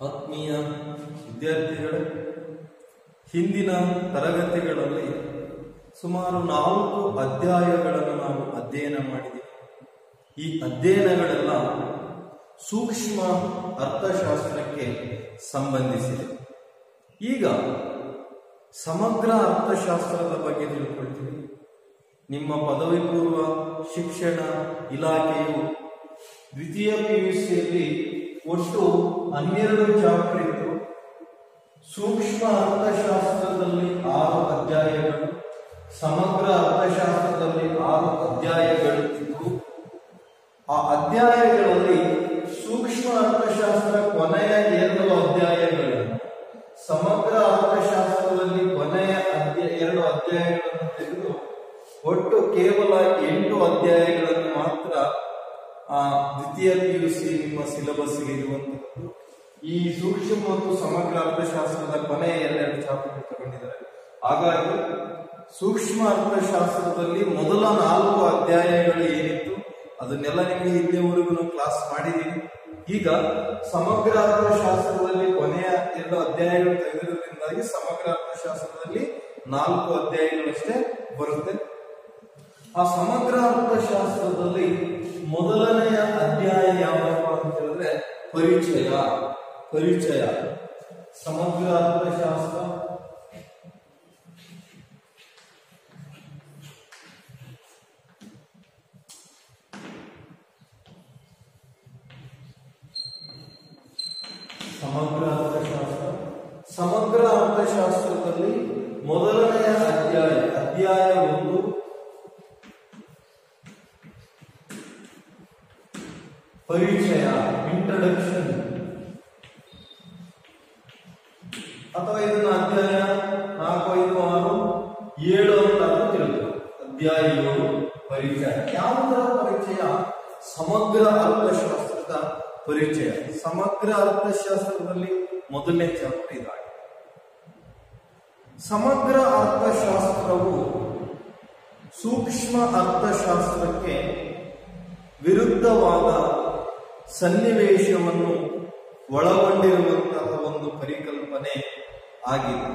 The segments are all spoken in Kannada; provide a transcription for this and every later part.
ಆತ್ಮೀಯ ವಿದ್ಯಾರ್ಥಿಗಳು, ಹಿಂದಿನ ತರಗತಿಗಳಲ್ಲಿ ಸುಮಾರು ನಾಲ್ಕು ಅಧ್ಯಾಯಗಳನ್ನು ನಾವು ಅಧ್ಯಯನ ಮಾಡಿದ್ದೀವಿ ಈ ಅಧ್ಯಯನಗಳೆಲ್ಲ ಸೂಕ್ಷ್ಮ ಅರ್ಥಶಾಸ್ತ್ರಕ್ಕೆ ಸಂಬಂಧಿಸಿದೆ. ಈಗ ಸಮಗ್ರ ಅರ್ಥಶಾಸ್ತ್ರದ ಬಗ್ಗೆ ತಿಳ್ಕೊಳ್ತೀವಿ. ನಿಮ್ಮ ಪದವಿ ಪೂರ್ವ ಶಿಕ್ಷಣ ಇಲಾಖೆಯು ದ್ವಿತೀಯ ಪಿಯುಸಿಯಲ್ಲಿ ಒಟ್ಟು ಹನ್ನೆರಡು ಚಾಪ್ಟರ್ ಇತ್ತು. ಸೂಕ್ಷ್ಮ ಅರ್ಥಶಾಸ್ತ್ರದಲ್ಲಿ ಆರು ಅಧ್ಯಾಯಗಳು, ಸಮಗ್ರ ಅರ್ಥಶಾಸ್ತ್ರದಲ್ಲಿ ಆರು ಅಧ್ಯಾಯಗಳು ಇದ್ದು, ಆ ಅಧ್ಯಾಯಗಳಲ್ಲಿ ಸೂಕ್ಷ್ಮ ಅರ್ಥಶಾಸ್ತ್ರ ಕೊನೆಯ ಎರಡು ಅಧ್ಯಾಯಗಳು, ಸಮಗ್ರ ಅರ್ಥಶಾಸ್ತ್ರದಲ್ಲಿ ಕೊನೆಯ ಅಧ್ಯಾಯ ಎರಡು ಅಧ್ಯಾಯಗಳನ್ನು ತೆಗೆದು ಒಟ್ಟು ಕೇವಲ ಎಂಟು ಅಧ್ಯಾಯಗಳನ್ನು ಮಾತ್ರ ಆ ದ್ವಿತೀಯ ಪಿಯುಸಿ ನಿಮ್ಮ ಸಿಲೆಬಸ್ ಇರುವಂತದ್ದು ಈ ಸೂಕ್ಷ್ಮ ಮತ್ತು ಸಮಗ್ರ ಅರ್ಥಶಾಸ್ತ್ರದ ಕೊನೆಯ ಎರಡೆರಡು ಚಾಪ್ಟರ್ ತಗೊಂಡಿದ್ದಾರೆ. ಹಾಗಾಗಿ ಸೂಕ್ಷ್ಮ ಅರ್ಥಶಾಸ್ತ್ರದಲ್ಲಿ ಮೊದಲ ನಾಲ್ಕು ಅಧ್ಯಾಯಗಳು ಏನಿತ್ತು, ಅದನ್ನೆಲ್ಲ ನಿಮಗೆ ಇಲ್ಲಿಯವರೆಗೂ ಕ್ಲಾಸ್ ಮಾಡಿದ್ದೀನಿ ಈಗ ಸಮಗ್ರ ಅರ್ಥಶಾಸ್ತ್ರದಲ್ಲಿ ಕೊನೆಯ ಎರಡು ಅಧ್ಯಾಯಗಳು ತೆಗೆದಿರೋದ್ರಿಂದಾಗಿ ಸಮಗ್ರ ಅರ್ಥಶಾಸ್ತ್ರದಲ್ಲಿ ನಾಲ್ಕು ಅಧ್ಯಾಯಗಳಷ್ಟೇ ಬರುತ್ತೆ. ಆ ಸಮಗ್ರ ಅರ್ಥಶಾಸ್ತ್ರದಲ್ಲಿ ಮೊದಲನೆಯ ಅಧ್ಯಾಯ ಯಾವಪ್ಪ ಅಂತ ಹೇಳಿದ್ರೆ, ಪರಿಚಯ. ಪರಿಚಯ ಸಮಗ್ರ ಅರ್ಥಶಾಸ್ತ್ರ ಸಮಗ್ರ ಅರ್ಥಶಾಸ್ತ್ರ ಸಮಗ್ರ ಅರ್ಥಶಾಸ್ತ್ರದಲ್ಲಿ ಮೊದಲನೆಯ ಅಧ್ಯಾಯ ಅಧ್ಯಾಯ ಒಂದು ಪರಿಚಯ ಅಥವಾ ಇದನ್ನ ಅಧ್ಯಾಯ ನಾಲ್ಕು, ಐದು, ಆರು, ಏಳು ಅಂತ ತಿಳಿದು ಅಧ್ಯಾಯ ಏಳು, ಪರಿಚಯ. ಯಾವುದರ ಪರಿಚಯ? ಸಮಗ್ರ ಅರ್ಥಶಾಸ್ತ್ರದ ಪರಿಚಯ. ಸಮಗ್ರ ಅರ್ಥಶಾಸ್ತ್ರದಲ್ಲಿ ಮೊದಲನೇ ಚಾಪ್ಟರ್ ಇದಾಗಿದೆ ಸಮಗ್ರ ಅರ್ಥಶಾಸ್ತ್ರವು ಸೂಕ್ಷ್ಮ ಅರ್ಥಶಾಸ್ತ್ರಕ್ಕೆ ವಿರುದ್ಧವಾದ ಸನ್ನಿವೇಶವನ್ನು ಒಳಗೊಂಡಿರುವಂತಹ ಒಂದು ಪರಿಕಲ್ಪನೆ ಆಗಿದೆ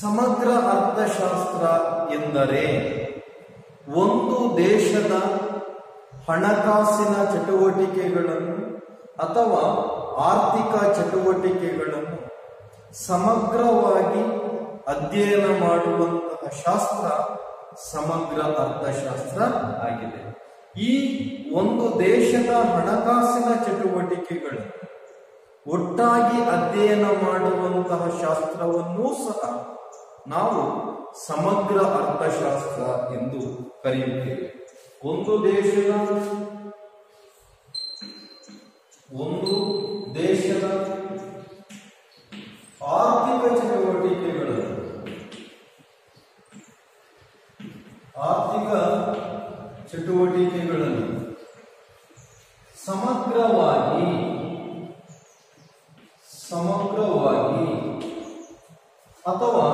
ಸಮಗ್ರ ಅರ್ಥಶಾಸ್ತ್ರ ಎಂದರೆ ಒಂದು ದೇಶದ ಹಣಕಾಸಿನ ಚಟುವಟಿಕೆಗಳನ್ನು ಅಥವಾ ಆರ್ಥಿಕ ಚಟುವಟಿಕೆಗಳನ್ನು ಸಮಗ್ರವಾಗಿ ಅಧ್ಯಯನ ಮಾಡುವಂತಹ ಶಾಸ್ತ್ರ ಸಮಗ್ರ ಅರ್ಥಶಾಸ್ತ್ರ ಆಗಿದೆ. ಈ ಒಂದು ದೇಶದ ಹಣಕಾಸಿನ ಚಟುವಟಿಕೆಗಳನ್ನು ಒಟ್ಟಾಗಿ ಅಧ್ಯಯನ ಮಾಡುವಂತಹ ಶಾಸ್ತ್ರವನ್ನೂ ಸಹ ನಾವು ಸಮಗ್ರ ಅರ್ಥಶಾಸ್ತ್ರ ಎಂದು ಕರೆಯುತ್ತೇವೆ. ಒಂದು ದೇಶದ ಒಂದು ದೇಶದ ಆರ್ಥಿಕ ಚಟುವಟಿಕೆಗಳನ್ನು ಆರ್ಥಿಕ ಚಟುವಟಿಕೆಗಳನ್ನು ಸಮಗ್ರವಾಗಿ ಸಮಗ್ರವಾಗಿ ಅಥವಾ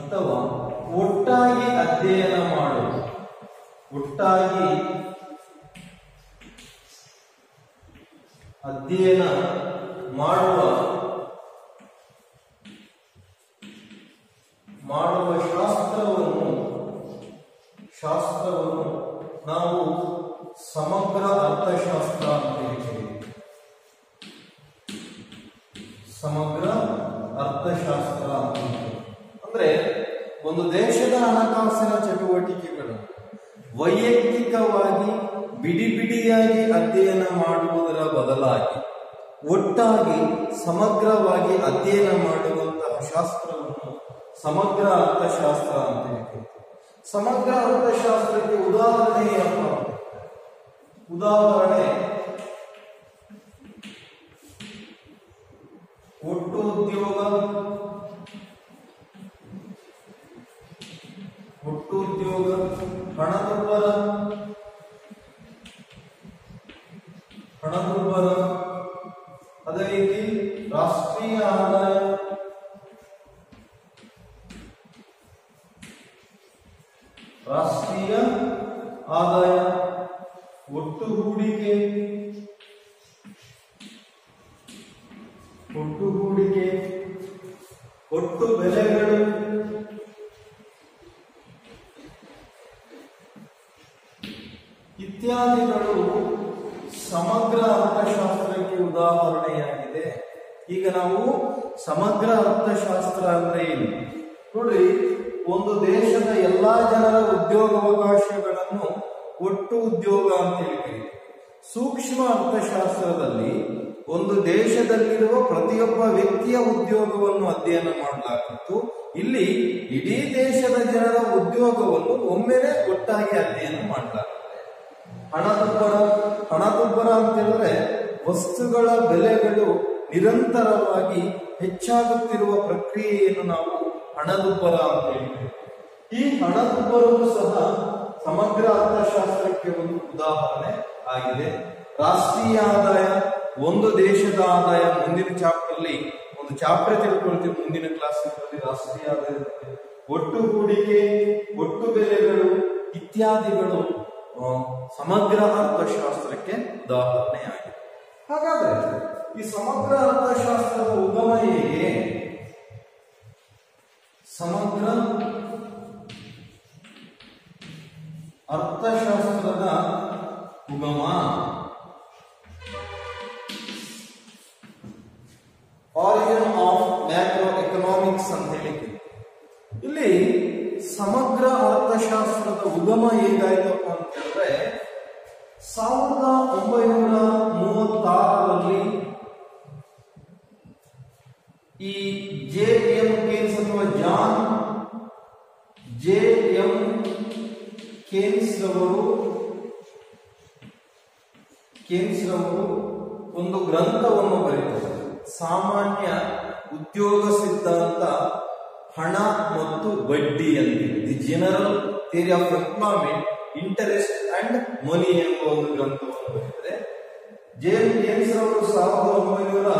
ಅಥವಾ ಒಟ್ಟಾಗಿ ಅಧ್ಯಯನ ಮಾಡುವುದು ಒಟ್ಟಾಗಿ ಅಧ್ಯಯನ ಮಾಡುವ ಮಾಡುವ ಶಾಸ್ತ್ರವನ್ನು ಶಾಸ್ತ್ರವನ್ನು ನಾವು ಸಮಗ್ರ ಅರ್ಥಶಾಸ್ತ್ರ ಅಂತ ಹೇಳ್ತೀವಿ. ಸಮಗ್ರ ಅರ್ಥಶಾಸ್ತ್ರ ಅಂತ. ಅಂದ್ರೆ ಒಂದು ದೇಶದ ಹಣಕಾಸಿನ ಚಟುವಟಿಕೆಗಳು ವೈಯಕ್ತಿಕವಾಗಿ ಬಿಡಿ ಬಿಡಿಯಾಗಿ ಅಧ್ಯಯನ ಮಾಡುವುದರ ಬದಲಾಗಿ ಒಟ್ಟಾಗಿ ಸಮಗ್ರವಾಗಿ ಅಧ್ಯಯನ ಮಾಡುವಂತಹ ಶಾಸ್ತ್ರವನ್ನು ಸಮಗ್ರ ಅರ್ಥಶಾಸ್ತ್ರ ಅಂತ ಹೇಳ್ತೀವಿ ಸಮಗ್ರ ಅರ್ಥಶಾಸ್ತ್ರಕ್ಕೆ ಉದಾಹರಣೆ ಉದಾಹರಣೆ ಒಟ್ಟು ಉದ್ಯೋಗ ಉದ್ಯೋಗ ಹಣದುಬ್ಬರ ಹಣದುಬ್ಬರ ಅದೇ ರೀತಿ ರಾಷ್ಟ್ರೀಯ ಆದಾಯ. ರಾಷ್ಟ್ರೀಯ ಆದಾಯ. ಒಟ್ಟು ಹೂಡಿಕೆ ಒಟ್ಟುಗೂಡಿಕೆ ಒಟ್ಟು ಬೆಲೆಗಳು. ಇತ್ಯಾದಿಗಳು ಸಮಗ್ರ ಅರ್ಥಶಾಸ್ತ್ರಕ್ಕೆ ಉದಾಹರಣೆಯಾಗಿದೆ. ಈಗ ನಾವು ಸಮಗ್ರ ಅರ್ಥಶಾಸ್ತ್ರ ಅಂದ್ರೆ ಏನು? ನೋಡಿ ಒಂದು ದೇಶದ ಎಲ್ಲಾ ಜನರ ಉದ್ಯೋಗಾವಕಾಶಗಳನ್ನು ಒಟ್ಟು ಉದ್ಯೋಗ ಅಂತ ಹೇಳ್ತೀವಿ ಸೂಕ್ಷ್ಮ ಅರ್ಥಶಾಸ್ತ್ರದಲ್ಲಿ ಒಂದು ದೇಶದಲ್ಲಿರುವ ಪ್ರತಿಯೊಬ್ಬ ವ್ಯಕ್ತಿಯ ಉದ್ಯೋಗವನ್ನು ಅಧ್ಯಯನ ಮಾಡಲಾಗಿತ್ತು. ಇಲ್ಲಿ ಇಡೀ ದೇಶದ ಜನರ ಉದ್ಯೋಗವನ್ನು ಒಮ್ಮೆಲೆ ಒಟ್ಟಾಗಿ ಅಧ್ಯಯನ ಮಾಡಲಾಗುತ್ತೆ ಹಣದುಬ್ಬರ ಹಣದುಬ್ಬರ ಅಂತ ಹೇಳಿದ್ರೆ ವಸ್ತುಗಳ ಬೆಲೆಗಳು ನಿರಂತರವಾಗಿ ಹೆಚ್ಚಾಗುತ್ತಿರುವ ಪ್ರಕ್ರಿಯೆಯನ್ನು ನಾವು ಹಣದುಬ್ಬರ ಅಂತ ಹೇಳ್ತೇವೆ. ಈ ಹಣದುಬ್ಬರವು ಸಹ ಸಮಗ್ರ ಅರ್ಥಶಾಸ್ತ್ರಕ್ಕೆ ಒಂದು ಉದಾಹರಣೆ ಆಗಿದೆ. ರಾಷ್ಟ್ರೀಯ ಆದಾಯ ಒಂದು ದೇಶದ ಆದಾಯ ಮುಂದಿನ ಚಾಪ್ಟರ್ ಅಲ್ಲಿ ಒಂದು ಚಾಪ್ಟರ್ ತಿಳ್ಕೊಳ್ತೀವಿ ಮುಂದಿನ ಕ್ಲಾಸ್ ರಾಷ್ಟ್ರೀಯ ಆದಾಯ ಒಟ್ಟು ಹೂಡಿಕೆ ಒಟ್ಟು ಬೆಲೆಗಳು ಇತ್ಯಾದಿಗಳು ಸಮಗ್ರ ಅರ್ಥಶಾಸ್ತ್ರಕ್ಕೆ ಉದಾಹರಣೆಯಾಗಿದೆ. ಹಾಗಾದ್ರೆ ಈ ಸಮಗ್ರ ಅರ್ಥಶಾಸ್ತ್ರದ ಉಗಮ ಹೇಗೆ ಸಮಗ್ರ ಅರ್ಥಶಾಸ್ತ್ರದ ಉಗಮ ಆರಿಜಿನ್ ಆಫ್ ಮ್ಯಾಕ್ರೋ ಎಕನಾಮಿಕ್ಸ್ ಅಂತ ಹೇಳಿದ್ವಿ ಇಲ್ಲಿ ಸಮಗ್ರ ಅರ್ಥಶಾಸ್ತ್ರದ ಉಗಮ ಹೇಗಾಯ್ತಪ್ಪ ಅಂತ ಹೇಳಿದ್ರೆ ಸಾವಿರದ ಒಂಬೈನೂರ ಮೂವತ್ತಾರರಲ್ಲಿ ಈ ಜೆ ಎಂ ಕೇನ್ಸ್ ಅಥವಾ ಜಾನ್ ಜೆ ಎಂ ಕೇನ್ಸ್ ರವರು ಕೇನ್ಸ್ ಒಂದು ಗ್ರಂಥವನ್ನು ಬರೆದರು. ಸಾಮಾನ್ಯ ಉದ್ಯೋಗ ಸಿದ್ಧಾಂತ ಹಣ ಮತ್ತು ಬಡ್ಡಿ ಅಂತಿದೆ the general theory of employment interest and money ಎಂಬ ಒಂದು ಗ್ರಂಥವನ್ನು ಬರೆದಿದ್ದಾರೆ. ಜೇಮ್ಸ್ ಕೇನ್ಸ್ ಅವರು ಸಾವಿರದ ಒಂಬೈನೂರ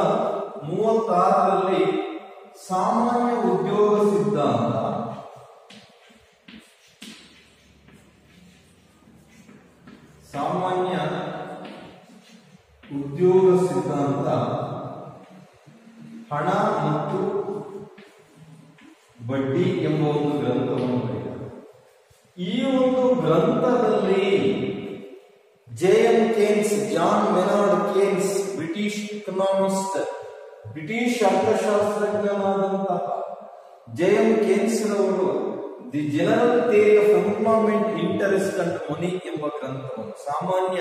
ಮೂವತ್ತಾರರಲ್ಲಿ ಸಾಮಾನ್ಯ ಉದ್ಯೋಗ ಸಿದ್ಧಾಂತ ಸಾಮಾನ್ಯ ಉದ್ಯೋಗ ಸಿದ್ಧಾಂತ ಹಣ ಮತ್ತು ಬಡ್ಡಿ ಎಂಬ ಒಂದು ಗ್ರಂಥವನ್ನು ಈ ಒಂದು ಗ್ರಂಥದಲ್ಲಿ J N Keynes, John Maynard Keynes, British economist British ಅರ್ಥಶಾಸ್ತ್ರಜ್ಞನಾದಂತಹ J Keynes ರವರು the general theory of employment interest and money ಎಂಬ ಗ್ರಂಥವನ್ನು, ಸಾಮಾನ್ಯ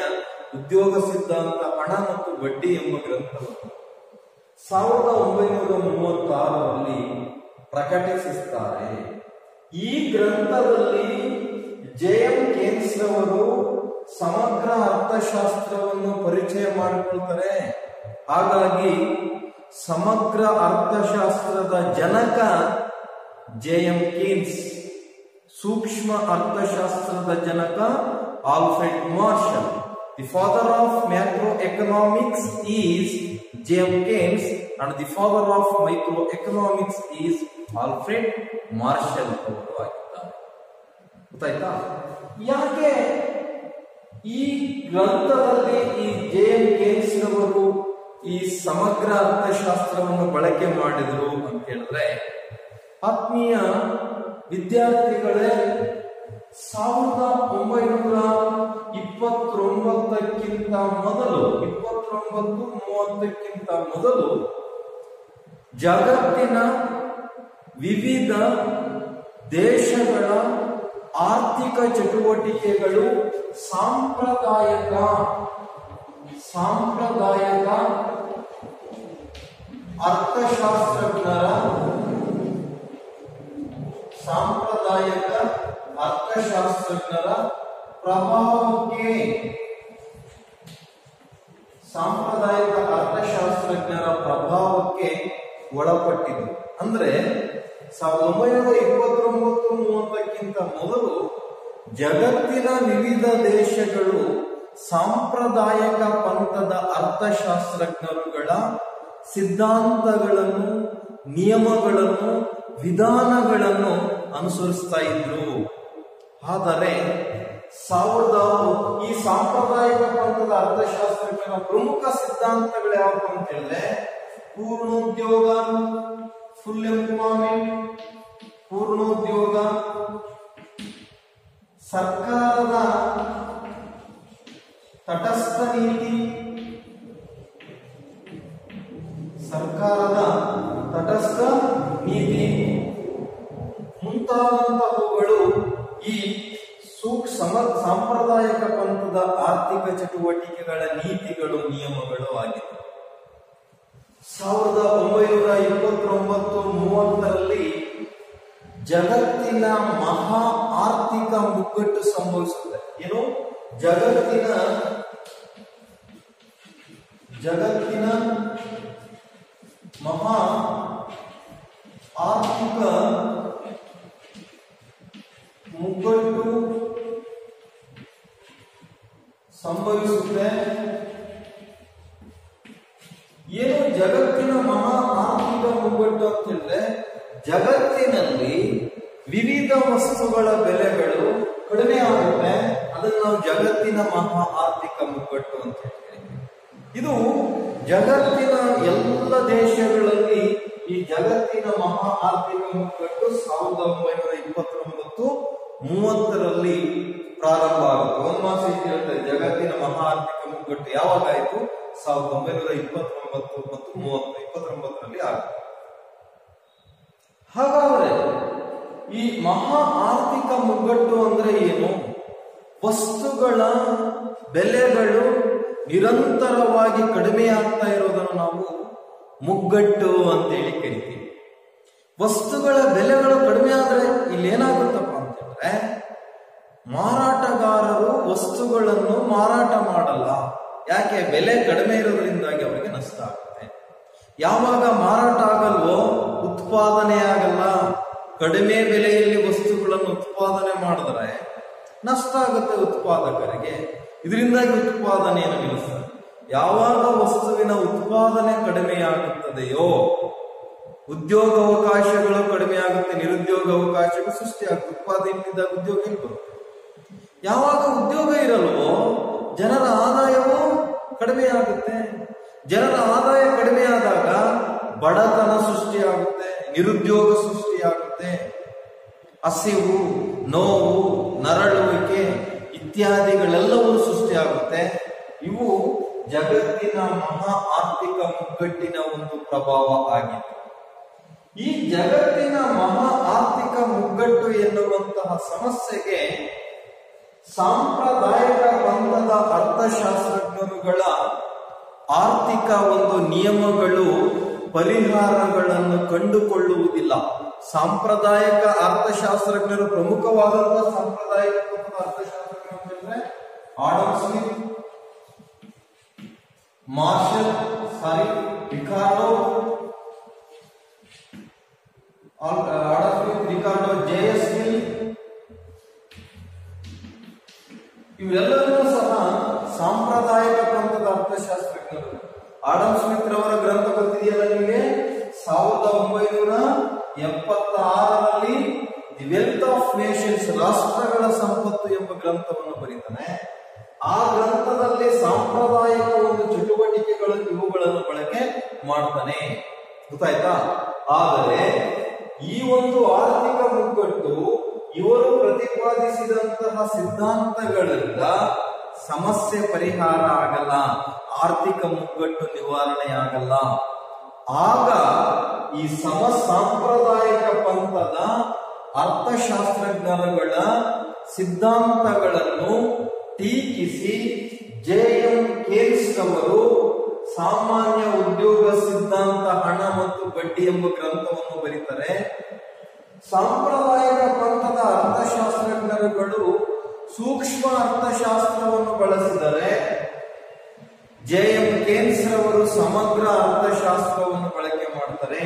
ಉದ್ಯೋಗ ಸಿದ್ಧಾಂತ, ಹಣ ಮತ್ತು ಬಡ್ಡಿ ಎಂಬ ಗ್ರಂಥವನ್ನು ಸಾವಿರದ ಒಂಬೈನೂರ ಮೂವತ್ತಾರರಲ್ಲಿ ಪ್ರಕಟಿಸುತ್ತಾರೆ ಈ ಗ್ರಂಥದಲ್ಲಿ ಜೆ ಎಂ ಕೇನ್ಸ್ ರವರು ಸಮಗ್ರ ಅರ್ಥಶಾಸ್ತ್ರವನ್ನು ಪರಿಚಯ ಮಾಡಿಕೊಳ್ತಾರೆ. ಹಾಗಾಗಿ ಸಮಗ್ರ ಅರ್ಥಶಾಸ್ತ್ರದ ಜನಕ ಜೆ ಎಂ ಕೇನ್ಸ್, ಸೂಕ್ಷ್ಮ ಅರ್ಥಶಾಸ್ತ್ರದ ಜನಕ Alfred Marshall, the father of macro economics is J M and the of micro economics is Alfred Marshall ಅವರು ಆಗಿದ್ದಾರೆ ಗೊತ್ತಾಯ್ತಾ? ಯಾಕೆ ಈ ಗ್ರಂಥದಲ್ಲಿ ಈ ಜೆ ಎಂ ಕೇನ್ಸ್ ನವರು ಈ ಸಮಗ್ರ ಅರ್ಥಶಾಸ್ತ್ರವನ್ನು ಬಳಕೆ ಮಾಡಿದ್ರು ಅಂತ ಹೇಳಿದ್ರೆ, ಆತ್ಮೀಯ ವಿದ್ಯಾರ್ಥಿಗಳೇ, ಸಾವಿರದ ಒಂಬೈನೂರ ಇಪ್ಪತ್ತೊಂಬತ್ತಕ್ಕಿಂತ ಮೊದಲು ಇಪ್ಪತ್ತೊಂಬತ್ತು ಮೂವತ್ತಕ್ಕಿಂತ ಮೊದಲು ಜಗತ್ತಿನ ವಿವಿಧ ದೇಶಗಳ ಆರ್ಥಿಕ ಚಟುವಟಿಕೆಗಳು ಸಾಂಪ್ರದಾಯಿಕ ಸಾಂಪ್ರದಾಯಿಕ ಅರ್ಥಶಾಸ್ತ್ರಜ್ಞರ ಸಾಂಪ್ರದಾಯಿಕ ಅರ್ಥಶಾಸ್ತ್ರಜ್ಞರ ಪ್ರಭಾವಕ್ಕೆ ಸಾಂಪ್ರದಾಯಿಕ ಅರ್ಥಶಾಸ್ತ್ರಜ್ಞರ ಪ್ರಭಾವಕ್ಕೆ ಒಳಪಟ್ಟಿದೆ. ಅಂದ್ರೆ ಸಾವಿರದ ಒಂಬೈನೂರ ಇಪ್ಪತ್ತೊಂಬತ್ತು ಮೂವತ್ತಕ್ಕಿಂತ ಮೊದಲು ಜಗತ್ತಿನ ವಿವಿಧ ದೇಶಗಳು ಸಾಂಪ್ರದಾಯಿಕ ಪಂಥದ ಅರ್ಥಶಾಸ್ತ್ರಜ್ಞರುಗಳ ಸಿದ್ಧಾಂತಗಳನ್ನು, ನಿಯಮಗಳನ್ನು, ವಿಧಾನಗಳನ್ನು ಅನುಸರಿಸ್ತಾ ಇದ್ರು. ಆದರೆ ಸಾವಿರದ ಈ ಸಾಂಪ್ರದಾಯಿಕ ಪಂಥದ ಅರ್ಥಶಾಸ್ತ್ರಗಳ ಪ್ರಮುಖ ಸಿದ್ಧಾಂತಗಳು ಯಾವುದು ಅಂತ ಹೇಳಿದ್ರೆ, ಪೂರ್ಣೋದ್ಯೋಗ ಫುಲ್ ಎಂಪ್ಲಾಯ್ಮೆಂಟ್ ಪೂರ್ಣೋದ್ಯೋಗ, ಸರ್ಕಾರದ ತಟಸ್ಥ ನೀತಿ, ಸರ್ಕಾರದ ತಟಸ್ಥ ನೀತಿ ಈ ಸಾಂಪ್ರದಾಯಿಕ ಪಂಥದ ಆರ್ಥಿಕ ಚಟುವಟಿಕೆಗಳ ನೀತಿಗಳು, ನಿಯಮಗಳು ಆಗಿದೆ ಸಾವಿರದ ಒಂಬೈನೂರ ಇಪ್ಪತ್ತೊಂಬತ್ತು ಮೂವತ್ತರಲ್ಲಿ ಜಗತ್ತಿನ ಮಹಾ ಆರ್ಥಿಕ ಮುಗ್ಗಟ್ಟು ಸಂಭವಿಸುತ್ತದೆ. ಏನು? ಜಗತ್ತಿನ ಜಗತ್ತಿನ ಮಹಾ ಆರ್ಥಿಕ ಮುಗ್ಗಟ್ಟು ಸಂಭವಿಸುತ್ತೆ. ಏನು ಜಗತ್ತಿನ ಮಹಾ ಆರ್ಥಿಕ ಮುಗ್ಗಟ್ಟು ಅಂತ ಜಗತ್ತಿನಲ್ಲಿ ವಿವಿಧ ವಸ್ತುಗಳ ಬೆಲೆಗಳು ಕಡಿಮೆ ಆಗುತ್ತೆ. ಅದನ್ನು ನಾವು ಜಗತ್ತಿನ ಮಹಾ ಆರ್ಥಿಕ ಮುಗ್ಗಟ್ಟು ಅಂತ ಹೇಳ್ತೀವಿ. ಇದು ಜಗತ್ತಿನ ಎಲ್ಲ ದೇಶಗಳಲ್ಲಿ ಈ ಜಗತ್ತಿನ ಮಹಾ ಆರ್ಥಿಕ ಮುಗ್ಗಟ್ಟು ಸಾವಿರದ ಒಂಬೈನೂರ ಇಪ್ಪತ್ತೊಂಬತ್ತು, ಮೂವತ್ತರಲ್ಲಿ ಪ್ರಾರಂಭ ಆಗುತ್ತೆ. ಒಂದು ಮಾಸ ಇದು ಹೇಳ್ತಾರೆ ಜಗತ್ತಿನ ಮಹಾ ಆರ್ಥಿಕ ಮುಗ್ಗಟ್ಟು ಯಾವಾಗ ಆಯ್ತು? ಸಾವಿರದ ಒಂಬೈನೂರ ಇಪ್ಪತ್ತೊಂಬತ್ತು ಮತ್ತು ಮೂವತ್ತು, ಇಪ್ಪತ್ತೊಂಬತ್ತರಲ್ಲಿ ಆಗುತ್ತೆ ಹಾಗಾದ್ರೆ, ಈ ಮಹಾ ಆರ್ಥಿಕ ಮುಗ್ಗಟ್ಟು ಅಂದ್ರೆ ಏನು? ವಸ್ತುಗಳ ಬೆಲೆಗಳು ನಿರಂತರವಾಗಿ ಕಡಿಮೆ ಆಗ್ತಾ ಇರೋದನ್ನು ನಾವು ಮುಗ್ಗಟ್ಟು ಅಂತೇಳಿ ಕರಿತೀವಿ. ವಸ್ತುಗಳ ಬೆಲೆಗಳು ಕಡಿಮೆ ಆದ್ರೆ ಇಲ್ಲಿ ಏನಾಗುತ್ತಪ್ಪ ಅಂತ ಹೇಳಿದ್ರೆ ಮಾರಾಟಗಾರರು ವಸ್ತುಗಳನ್ನು ಮಾರಾಟ ಮಾಡಲ್ಲ. ಯಾಕೆ? ಬೆಲೆ ಕಡಿಮೆ ಇರೋದ್ರಿಂದಾಗಿ ಅವರಿಗೆ ನಷ್ಟ ಆಗುತ್ತೆ. ಯಾವಾಗ ಮಾರಾಟ ಆಗಲ್ವೋ, ಉತ್ಪಾದನೆ ಆಗಲ್ಲ. ಕಡಿಮೆ ಬೆಲೆಯಲ್ಲಿ ವಸ್ತುಗಳನ್ನು ಉತ್ಪಾದನೆ ಮಾಡಿದ್ರೆ ನಷ್ಟ ಆಗುತ್ತೆ ಉತ್ಪಾದಕರಿಗೆ. ಇದರಿಂದಾಗಿ ಉತ್ಪಾದನೆಯನ್ನು ನಿಲ್ಲಿಸ್ತಾರೆ ಯಾವಾಗ ವಸ್ತುವಿನ ಉತ್ಪಾದನೆ ಕಡಿಮೆಯಾಗುತ್ತದೆಯೋ ಉದ್ಯೋಗ ಅವಕಾಶಗಳು ಕಡಿಮೆ ಆಗುತ್ತೆ ನಿರುದ್ಯೋಗ ಅವಕಾಶಗಳು ಸೃಷ್ಟಿಯಾಗುತ್ತೆ ಉತ್ಪಾದನೆಯಿಂದ ಉದ್ಯೋಗ ಬರುತ್ತೆ? ಯಾವಾಗ ಉದ್ಯೋಗ ಇರಲ್ವೋ, ಜನರ ಆದಾಯವೂ ಕಡಿಮೆ ಆಗುತ್ತೆ ಜನರ ಆದಾಯ ಕಡಿಮೆ ಆದಾಗ ಬಡತನ ಸೃಷ್ಟಿಯಾಗುತ್ತೆ, ನಿರುದ್ಯೋಗ ಸೃಷ್ಟಿಯಾಗುತ್ತೆ. ಹಸಿವು, ನೋವು, ನರಳುವಿಕೆ ಇತ್ಯಾದಿಗಳೆಲ್ಲವೂ ಸೃಷ್ಟಿಯಾಗುತ್ತೆ. ಇವು ಜಗತ್ತಿನ ಮಹಾ ಆರ್ಥಿಕ ಮುಗ್ಗಟ್ಟಿನ ಒಂದು ಪ್ರಭಾವ ಆಗಿದೆ ಈ ಜಗತ್ತಿನ ಮಹಾ ಆರ್ಥಿಕ ಮುಗ್ಗಟ್ಟು ಎನ್ನುವಂತಹ ಸಮಸ್ಯೆಗೆ ಸಾಂಪ್ರದಾಯಿಕ ಬಂಧದ ಅರ್ಥಶಾಸ್ತ್ರಜ್ಞರುಗಳ ಆರ್ಥಿಕ ಒಂದು ನಿಯಮಗಳು ಪರಿಹಾರಗಳನ್ನು ಕಂಡುಕೊಳ್ಳುವುದಿಲ್ಲ. ಸಾಂಪ್ರದಾಯಿಕ ಅರ್ಥಶಾಸ್ತ್ರಜ್ಞರು ಪ್ರಮುಖವಾದಂತಹ ಸಾಂಪ್ರದಾಯಿಕ ಅರ್ಥಶಾಸ್ತ್ರಜ್ಞರು ಅಂತಂದ್ರೆ ಮಾರ್ಷಲ್, ಸಾರಿ ರಿಕಾರ್ಡೋ ಇವೆಲ್ಲವೂ ಸಹ ಸಾಂಪ್ರದಾಯಿಕ ಗ್ರಂಥದ ಅರ್ಥಶಾಸ್ತ್ರಜ್ಞರು. ಆಡಮ್ ಸ್ಮಿತ್ ರವರ ಗ್ರಂಥ ಗೊತ್ತಿದೆಯಲ್ಲ ನಿಮಗೆ? ಸಾವಿರದ ಒಂಬೈನೂರ ಎಪ್ಪತ್ತಾರರಲ್ಲಿ ದಿ ವೆಲ್ತ್ ಆಫ್ ನೇಷನ್ಸ್ ರಾಷ್ಟ್ರಗಳ ಸಂಪತ್ತು ಎಂಬ ಗ್ರಂಥವನ್ನು ಬರೀತಾನೆ. ಆ ಗ್ರಂಥದಲ್ಲಿ ಸಾಂಪ್ರದಾಯಿಕ ಒಂದು ಚಟುವಟಿಕೆಗಳು ಇವುಗಳನ್ನು ಬಳಕೆ ಮಾಡ್ತಾನೆ. ಗೊತ್ತಾಯ್ತಾ? ಆದರೆ ಈ ಒಂದು ಆರ್ಥಿಕ ಮುಗ್ಗಟ್ಟು ಇವರು ಪ್ರತಿಪಾದಿಸಿದಂತಹ ಸಿದ್ಧಾಂತಗಳಿಂದ ಸಮಸ್ಯೆ ಪರಿಹಾರ ಆಗಲ್ಲ, ಆರ್ಥಿಕ ಮುಗ್ಗಟ್ಟು ನಿವಾರಣೆ ಆಗಲ್ಲ. ಆಗ ಈ ಸಮ ಸಾಂಪ್ರದಾಯಿಕ ಪಂಥದ ಅರ್ಥಶಾಸ್ತ್ರಜ್ಞರುಗಳ ಸಿದ್ಧಾಂತಗಳನ್ನು ಟೀಕಿಸಿ ಜೆ ಎಂ ಕೇನ್ಸ್ ಅವರು ಸಾಮಾನ್ಯ ಉದ್ಯೋಗ ಸಿದ್ಧಾಂತ ಹಣ ಮತ್ತು ಬಡ್ಡಿ ಎಂಬ ಗ್ರಂಥವನ್ನು ಬರೀತಾರೆ. ಸಾಂಪ್ರದಾಯಿಕ ಪಂಥದ ಅರ್ಥಶಾಸ್ತ್ರಜ್ಞರುಗಳು ಸೂಕ್ಷ್ಮ ಅರ್ಥಶಾಸ್ತ್ರವನ್ನು ಬಳಸಿದರೆ ಜೆ ಎಂ ಕೇನ್ಸ್ ರವರು ಸಮಗ್ರ ಅರ್ಥಶಾಸ್ತ್ರವನ್ನು ಬಳಕೆ ಮಾಡ್ತಾರೆ.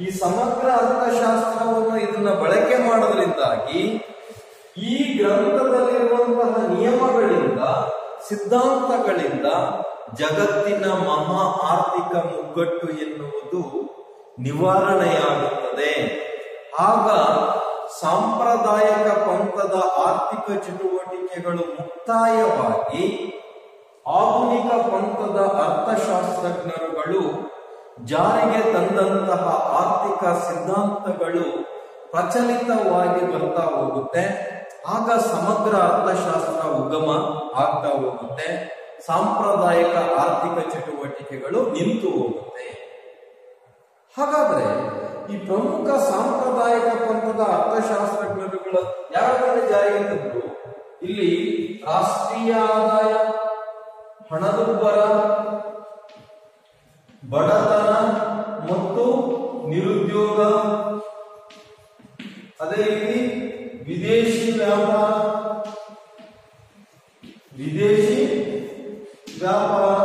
ಈ ಸಮಗ್ರ ಅರ್ಥಶಾಸ್ತ್ರವನ್ನು ಇದನ್ನ ಬಳಕೆ ಮಾಡೋದ್ರಿಂದಾಗಿ ಈ ಗ್ರಂಥದಲ್ಲಿರುವಂತಹ ನಿಯಮಗಳಿಂದ, ಸಿದ್ಧಾಂತಗಳಿಂದ ಜಗತ್ತಿನ ಮಹಾ ಆರ್ಥಿಕ ಮುಗ್ಗಟ್ಟು ಎನ್ನುವುದು ನಿವಾರಣೆಯಾಗುತ್ತದೆ. ಆಗ ಸಾಂಪ್ರದಾಯಿಕ ಪಂಥದ ಆರ್ಥಿಕ ಚಟುವಟಿಕೆಗಳು ಮುಕ್ತಾಯವಾಗಿ ಆಧುನಿಕ ಪಂಥದ ಅರ್ಥಶಾಸ್ತ್ರಜ್ಞರುಗಳು ಜಾರಿಗೆ ತಂದಂತಹ ಆರ್ಥಿಕ ಸಿದ್ಧಾಂತಗಳು ಪ್ರಚಲಿತವಾಗಿ ಬರ್ತಾ ಹೋಗುತ್ತೆ. ಆಗ ಸಮಗ್ರ ಅರ್ಥಶಾಸ್ತ್ರ ಉಗಮ ಆಗ್ತಾ ಹೋಗುತ್ತೆ. ಸಾಂಪ್ರದಾಯಿಕ ಆರ್ಥಿಕ ಚಟುವಟಿಕೆಗಳು ನಿಂತು ಹೋಗುತ್ತೆ. ಹಾಗಾದ್ರೆ ಈ ಪ್ರಮುಖ ಸಾಂಪ್ರದಾಯಿಕ ಪಂಥದ ಯಾವ ಯಾವಾಗ ಜಾರಿಗೆ ತಂದು ಇಲ್ಲಿ ರಾಷ್ಟ್ರೀಯ ಆದಾಯ ಹಣದುಬ್ಬರ, ಬಡತನ ಮತ್ತು ನಿರುದ್ಯೋಗ. ಅದೇ ರೀತಿ ವಿದೇಶಿ ವ್ಯಾಪಾರ ವಿದೇಶಿ ವ್ಯಾಪಾರ.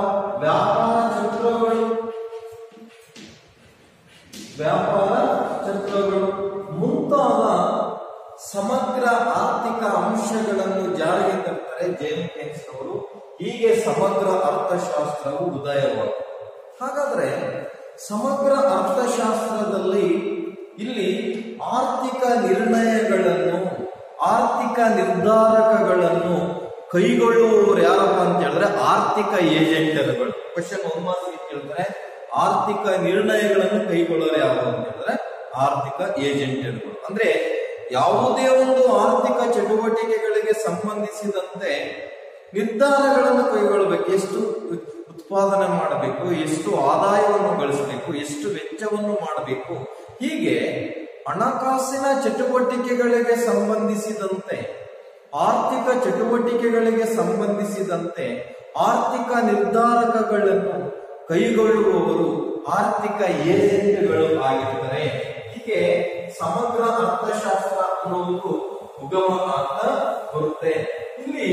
ತರ್ತಾರೆ ಜೇಮ್ಸ್ ಕೆನ್ಸ್ ಅವರು ಹೀಗೆ ಸಮಗ್ರ ಅರ್ಥಶಾಸ್ತ್ರವು ಉದಯವಾಗಿದೆ. ಹಾಗಾದ್ರೆ ಸಮಗ್ರ ಅರ್ಥಶಾಸ್ತ್ರದಲ್ಲಿ ಇಲ್ಲಿ ಆರ್ಥಿಕ ನಿರ್ಣಯಗಳನ್ನು, ಆರ್ಥಿಕ ನಿರ್ಧಾರಕಗಳನ್ನು ಕೈಗೊಳ್ಳುವವರು ಯಾರಪ್ಪ ಅಂತ ಹೇಳಿದ್ರೆ ಆರ್ಥಿಕ ಏಜೆಂಟರುಗಳು. ಕ್ವಶನ್ ಒಂದು ಕೇಳಿದ್ರೆ ಆರ್ಥಿಕ ನಿರ್ಣಯಗಳನ್ನು ಕೈಗೊಳ್ಳೋರು ಯಾರು ಅಂತ ಹೇಳಿದ್ರೆ ಆರ್ಥಿಕ ಏಜೆಂಟರುಗಳು. ಅಂದ್ರೆ ಯಾವುದೇ ಒಂದು ಆರ್ಥಿಕ ಚಟುವಟಿಕೆಗಳಿಗೆ ಸಂಬಂಧಿಸಿದಂತೆ ನಿರ್ಧಾರಗಳನ್ನು ಕೈಗೊಳ್ಳಬೇಕು. ಎಷ್ಟು ಉತ್- ಉತ್ಪಾದನೆ ಮಾಡಬೇಕು, ಎಷ್ಟು ಆದಾಯವನ್ನು ಗಳಿಸಬೇಕು, ಎಷ್ಟು ವೆಚ್ಚವನ್ನು ಮಾಡಬೇಕು. ಹೀಗೆ ಹಣಕಾಸಿನ ಚಟುವಟಿಕೆಗಳಿಗೆ ಸಂಬಂಧಿಸಿದಂತೆ, ಆರ್ಥಿಕ ಚಟುವಟಿಕೆಗಳಿಗೆ ಸಂಬಂಧಿಸಿದಂತೆ ಆರ್ಥಿಕ ನಿರ್ಧಾರಕಗಳನ್ನು ಕೈಗೊಳ್ಳುವವರು ಆರ್ಥಿಕ ಏಜೆಂಟ್ಗಳು ಆಗಿರ್ತಾರೆ ಹೀಗೆ ಸಮಗ್ರ ಅರ್ಥಶಾಸ್ತ್ರ ಅನ್ನೋದು ಉಗಮ ಅಂತ ಬರುತ್ತೆ. ಇಲ್ಲಿ